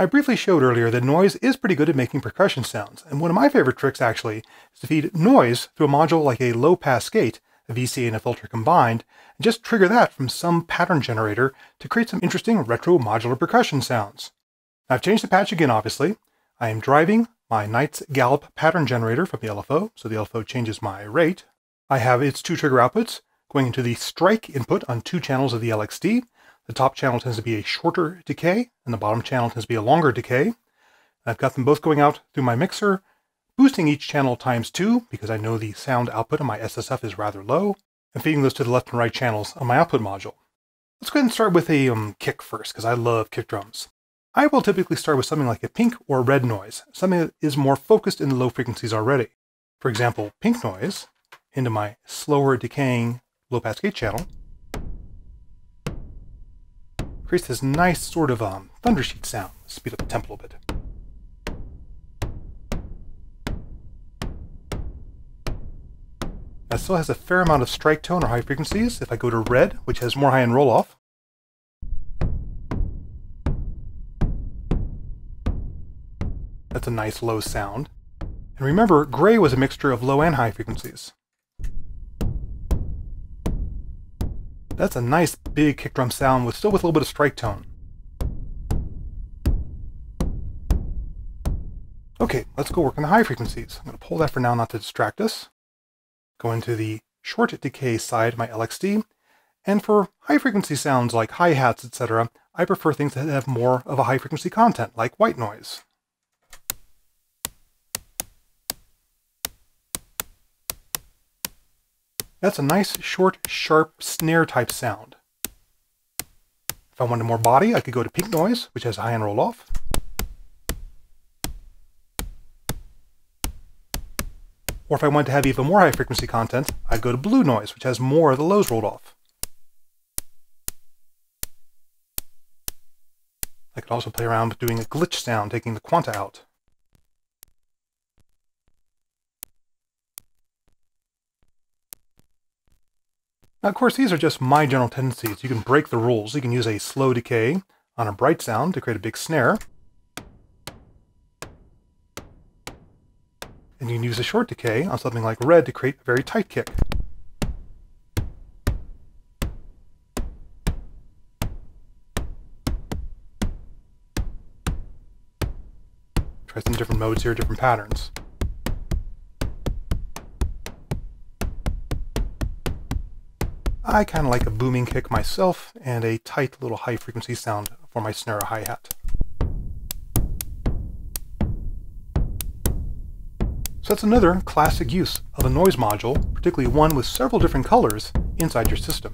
I briefly showed earlier that noise is pretty good at making percussion sounds, and one of my favorite tricks actually is to feed noise through a module like a low-pass gate, a VCA and a filter combined, and just trigger that from some pattern generator to create some interesting retro modular percussion sounds. I've changed the patch again, obviously. I am driving my Knights Gallop pattern generator from the LFO, so the LFO changes my rate. I have its two trigger outputs going into the strike input on two channels of the LXD. The top channel tends to be a shorter decay, and the bottom channel tends to be a longer decay. I've got them both going out through my mixer, boosting each channel times two, because I know the sound output on my SSF is rather low, and feeding those to the left and right channels on my output module. Let's go ahead and start with a um, kick first, because I love kick drums. I will typically start with something like a pink or red noise, something that is more focused in the low frequencies already. For example, pink noise into my slower decaying low pass gate channel creates this nice sort of um, thunder sheet sound. Speed up the tempo a bit. That still has a fair amount of strike tone or high frequencies. If I go to red, which has more high-end roll-off, That's a nice low sound. And remember, gray was a mixture of low and high frequencies. That's a nice big kick drum sound with still with a little bit of strike tone. Okay, let's go work on the high frequencies. I'm going to pull that for now not to distract us. Go into the short decay side of my LXD. And for high frequency sounds like hi-hats, etc., I prefer things that have more of a high frequency content, like white noise. That's a nice, short, sharp snare type sound. If I wanted more body, I could go to pink noise, which has high end roll off. Or if I wanted to have even more high frequency content, I'd go to blue noise, which has more of the lows rolled off. I could also play around with doing a glitch sound, taking the quanta out. Now, of course, these are just my general tendencies. You can break the rules. You can use a slow decay on a bright sound to create a big snare. And you can use a short decay on something like red to create a very tight kick. Try some different modes here, different patterns. I kind of like a booming kick myself and a tight little high frequency sound for my snare hi-hat. So that's another classic use of a noise module, particularly one with several different colors inside your system.